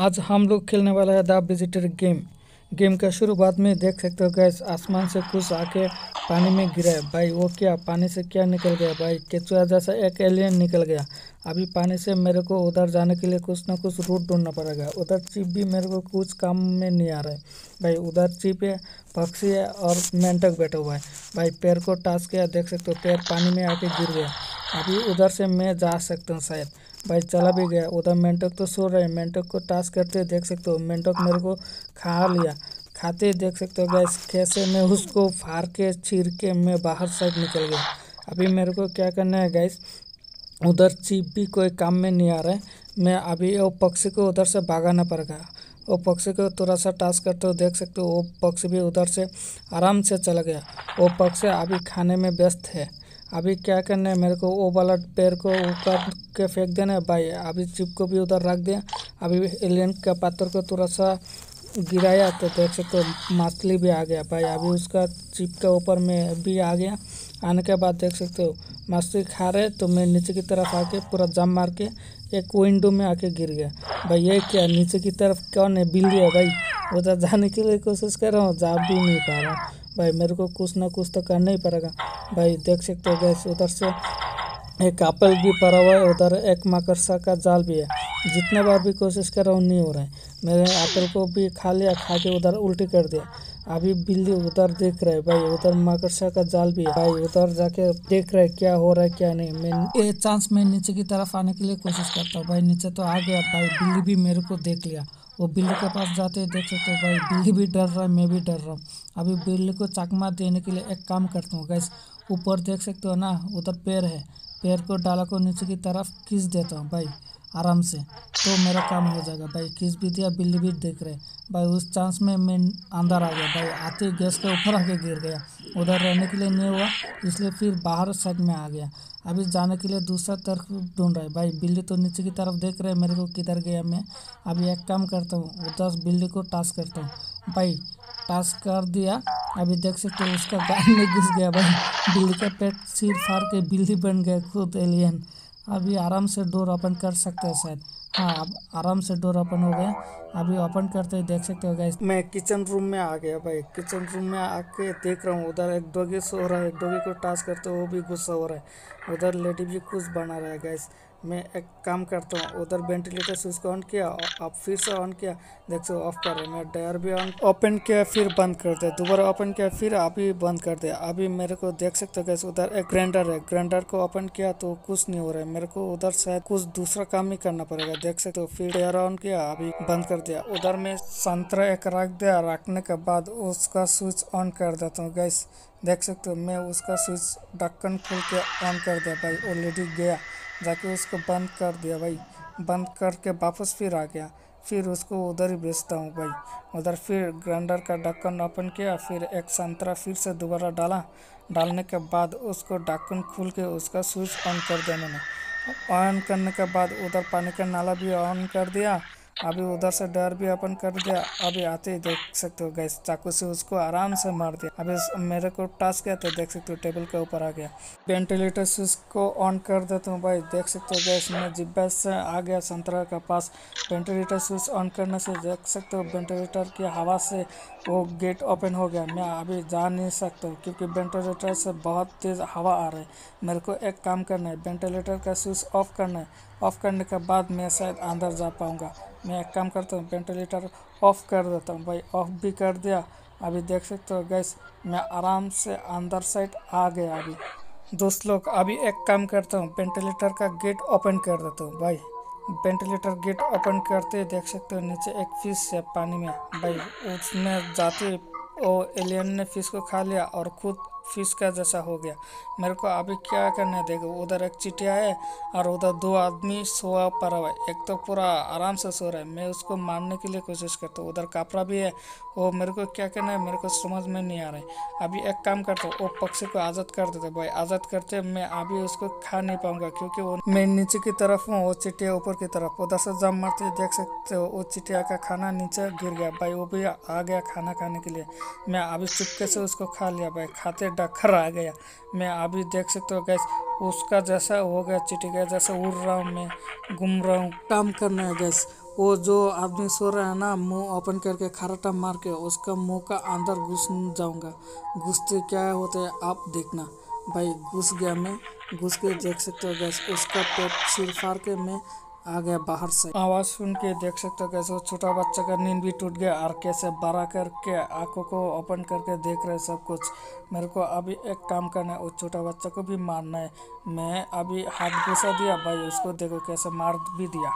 आज हम लोग खेलने वाला है द विजिटर गेम गेम का शुरुआत में देख सकते हो गैस आसमान से कुछ आके पानी में गिरा है। भाई, वो क्या? पानी से क्या निकल गया? भाई, केचुआ जैसा एक एलियन निकल गया। अभी पानी से मेरे को उधर जाने के लिए कुछ ना कुछ रूट ढूंढना पड़ेगा। उधर चिप भी मेरे को कुछ काम में नहीं आ रहा है। भाई, उधर चिप है, पक्षी है और मेंटक बैठा हुआ है। भाई, पैर को टास किया, देख सकते हो, पैर पानी में आके गिर गया। अभी उधर से मैं जा सकता हूँ शायद। भाई चला भी गया। उधर मेंटक तो सो रहे मेंटक को टास्क करते देख सकते हो। मेंटक मेरे को खा लिया। खाते देख सकते हो गैस कैसे मैं उसको फाड़ के, चीर के मैं बाहर साइड निकल गया। अभी मेरे को क्या करना है गैस उधर चीप भी कोई काम में नहीं आ रहा है। मैं अभी वो पक्षी को उधर से भागाना पड़ेगा वो पक्षी को थोड़ा सा टास्क करते हो देख सकते हो। वो पक्षी भी उधर से आराम से चला गया। वो पक्षी अभी खाने में व्यस्त है। अभी क्या करना है मेरे को? वो वाला पैर को ऊपर के फेंक देना भाई अभी चिप को भी उधर रख दिया अभी एलियन का पत्थर को थोड़ा सा गिराया तो देख सकते हो मछली भी आ गया भाई अभी उसका चिप के ऊपर में भी आ गया आने के बाद देख सकते हो मछली खा रहे तो मैं नीचे की तरफ़ आके पूरा जम मार के एक विंडो में आके गिर गया भाई ये क्या नीचे की तरफ़ कौन है बिल्ली है भाई उधर जाने के लिए कोशिश कर रहा हूँ जा भी नहीं पा रहा भाई मेरे को कुछ ना कुछ तो करना ही पड़ेगा भाई देख सकते हो गैस उधर से एक एप्पल भी पड़ा हुआ है, उधर एक मकरसा का जाल भी है। जितने बार भी कोशिश कर रहा हूँ, नहीं हो रहा है। मैंने एप्पल को भी खा लिया, खा के उधर उल्टी कर दिया। अभी बिल्ली उधर देख रहा है भाई, उधर मकरसा का जाल भी है। भाई, उधर जाके देख रहा है क्या हो रहा है, क्या नहीं। मैं ये चांस मैं नीचे की तरफ़ आने के लिए कोशिश करता हूँ। भाई, नीचे तो आ गया। भाई, बिल्ली भी मेरे को देख लिया। वो बिल्ली के पास जाते ही देख सकते हो भाई, बिल्ली भी डर रहा है, मैं भी डर रहा हूँ। अभी बिल्ली को चकमा देने के लिए एक काम करता हूँ गैस ऊपर देख सकते हो ना, उधर पैर है। पैर को डाला को नीचे की तरफ़ खींच देता हूँ, भाई, आराम से। तो मेरा काम हो जाएगा, भाई किस भी दिया बिल्ली भी देख रहे। भाई, उस चांस में मैं अंदर आ गया, भाई, आते गैस के ऊपर आके गिर गया। उधर रहने के लिए नहीं हुआ, इसलिए फिर बाहर साइड में आ गया। अभी जाने के लिए दूसरा तरफ़ ढूंढ रहा है, भाई, बिल्ली तो नीचे की तरफ़ देख रहे मेरे को किधर गया मैं। अभी एक काम करता हूँ, उधर बिल्ली को टास्क करता हूँ। भाई टास्क कर दिया। अभी देख सकते हो उसका गाय में घुस गया भाई। बिल्ली का पेट सिर फाड़ के बिल्ली बन गया खुद एलियन अभी आराम से डोर ओपन कर सकते हैं शायद। हाँ अब आराम से डोर ओपन हो गया। अभी ओपन करते देख सकते हो गैस मैं किचन रूम में आ गया भाई। किचन रूम में आके देख रहा हूँ। उधर एक डोगी सो रहा है। डोगी को टास्क करते वो भी गुस्सा हो रहा है। उधर लेडी भी कुछ बना रहा है गैस मैं एक काम करता हूँ, उधर वेंटिलेटर स्विच को ऑन किया अब फिर से ऑन किया, देख सो ऑफ़ कर रहे मैं डायर भी ऑन ओपन किया, फिर बंद कर दिया। दोबारा ओपन किया, फिर अभी बंद कर दिया। अभी मेरे को देख सकते हो कैसे उधर एक ग्राइंडर है। ग्राइंडर को ओपन किया तो कुछ नहीं हो रहा है। मेरे को उधर शायद कुछ दूसरा काम ही करना पड़ेगा। देख सकते हो, फिर डायर ऑन किया, अभी बंद कर दिया। उधर में संतरा एक रख दिया, रखने के बाद उसका स्विच ऑन कर देता हूँ गैस देख सकते हो, मैं उसका स्विच ढक्कन खोल के ऑन कर दिया भाई ऑलरेडी गया। जाके उसको बंद कर दिया भाई। बंद करके वापस फिर आ गया। फिर उसको उधर ही बेचता हूँ भाई। उधर फिर ग्राइंडर का ढक्कन ओपन किया, फिर एक संतरा फिर से दोबारा डाला। डालने के बाद उसको ढक्कन खोल के उसका स्विच ऑन कर दिया मैंने। ऑन करने के बाद उधर पानी का नाला भी ऑन कर दिया। अभी उधर से डर भी अपन कर दिया। अभी आते ही देख सकते हो गैस चाकू से उसको आराम से मार दिया। अभी मेरे को टास्क गया तो देख सकते हो टेबल के ऊपर आ गया। वेंटिलेटर स्विच को ऑन कर देता हूँ भाई। देख सकते हो गैस मैं जिब्बा से आ गया संतरा के पास। वेंटिलेटर स्विच ऑन करने से देख सकते हो वेंटिलेटर की हवा से वो गेट ओपन हो गया। मैं अभी जा नहीं सकता हूँ क्योंकि वेंटिलेटर से बहुत तेज़ हवा आ रही है। मेरे को एक काम करना है वेंटिलेटर का स्विच ऑफ़ करना है। ऑफ़ करने के बाद मैं शायद अंदर जा पाऊँगा। मैं एक काम करता हूँ वेंटिलेटर ऑफ़ कर देता हूँ। भाई ऑफ़ भी कर दिया। अभी देख सकते हो गैस मैं आराम से अंदर साइड आ गया अभी। दोस्त लोग, अभी एक काम करता हूँ वेंटिलेटर का गेट ओपन कर देता हूँ। भाई वेंटिलेटर गेट ओपन करते देख सकते हो, नीचे एक फ़िश है पानी में। भाई, उसमें जाते वो एलियन ने फ़िश को खा लिया और खुद फ़िश का जैसा हो गया। मेरे को अभी क्या करना है देखो, उधर एक चिटिया है और उधर दो आदमी सोआ पड़ा हुआ है। एक तो पूरा आराम से सो रहा है। मैं उसको मारने के लिए कोशिश करता हूँ। उधर कपड़ा भी है। वो मेरे को क्या करना है, मेरे को समझ में नहीं आ रहा है। अभी एक काम करता हूँ, वो पक्षी को आज़ाद कर देते भाई, आज़ाद करते मैं अभी उसको खा नहीं पाऊँगा क्योंकि वो मैं नीचे की तरफ़ हूँ, वो चिटिया ऊपर की तरफ़। उधर से जम मारते देख सकते हो, वो चिटिया का खाना नीचे गिर गया। भाई, वो भी आ गया खाना खाने के लिए। मैं अभी चुपके से उसको खा लिया। भाई, खाते डखर आ गया। मैं अभी देख सकते हो गैस उसका जैसा हो गया चिटी गया जैसा उड़ रहा हूँ मैं, घूम रहा हूँ। काम करना है गैस वो जो आदमी सो रहा है ना, मुँह ओपन करके खराटा मार के, उसका मुँह का अंदर घुस जाऊँगा। घुसते क्या होता है, आप देखना। भाई, घुस गया मैं, घुस के देख सकते हो गैस उसका पेट सिर फाड़ के मैं आ गया बाहर से। आवाज़ सुन के देख सकते हो कैसे छोटा बच्चा का नींद भी टूट गया और कैसे बड़ा करके आँखों को ओपन करके देख रहे सब कुछ। मेरे को अभी एक काम करना है वो छोटा बच्चा को भी मारना है। मैं अभी हाथ घुसा दिया, भाई उसको देखो कैसे मार भी दिया।